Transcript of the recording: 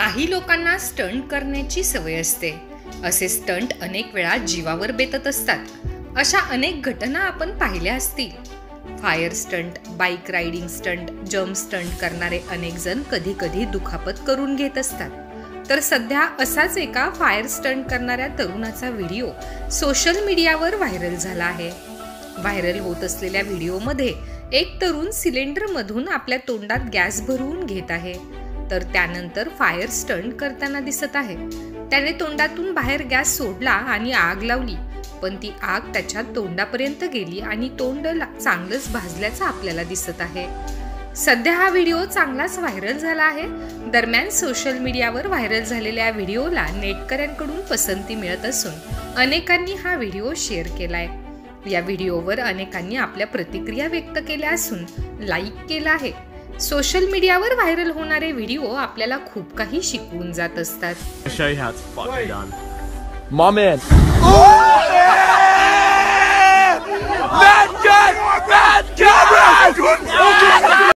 काही लोकांना स्टंट करण्याची सवय असते. असे स्टंट अनेक वेळा जीवावर बेतत असतात. अशा अनेक घटना आपण पाहिल्या असतील. Fire stunt bike riding stunt jump stunt करणारे अनेक जण कधी कधी दुखापत करून घेत असतात. तर सध्या असाच एका फायर स्टंट करणाऱ्या तरुणाचा व्हिडिओ सोशल मीडियावर व्हायरल झाला आहे. व्हायरल होत असलेल्या व्हिडिओमध्ये एक तरुण सिलेंडरमधून आपल्या तोंडात गॅस भरवून घेत आहे. तर त्यानंतर फायर स्टंट करताना दिसत आहे. त्याने तोंडातून बाहेर गॅस सोडला आणि आग लावली. पण ती आग त्याच्या तोंडापर्यंत गेली आणि तोंड चांगलंच भाजल्याचं आपल्याला दिसत आहे. सध्या हा व्हिडिओ चांगलाच व्हायरल झाला आहे. दरम्यान सोशल मीडियावर व्हायरल झालेल्या व्हिडिओला नेटकऱ्यांकडून पसंती मिळत असून अनेकांनी हा व्हिडिओ शेअर केलाय. या व्हिडिओवर अनेकांनी आपल्या प्रतिक्रिया व्यक्त केल्या असून लाईक केला आहे. सोशल मीडियावर व्हायरल होणारे व्हिडिओ आपल्याला खूप काही शिकवून जात असतात. Bad job! Bad!